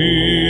here.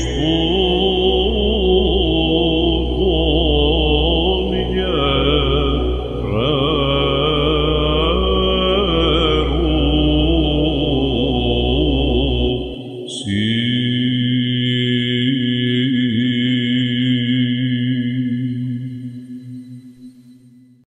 Oh.